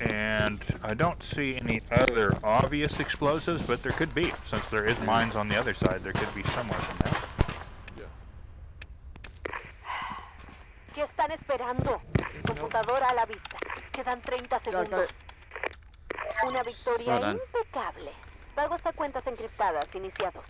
And I don't see any other obvious explosives, but there could be. Since there is mines on the other side, there could be somewhere from there. ¿Qué están esperando? Computadora a la vista. Quedan 30 segundos. Una victoria impecable. Pagos a cuentas encriptadas iniciados.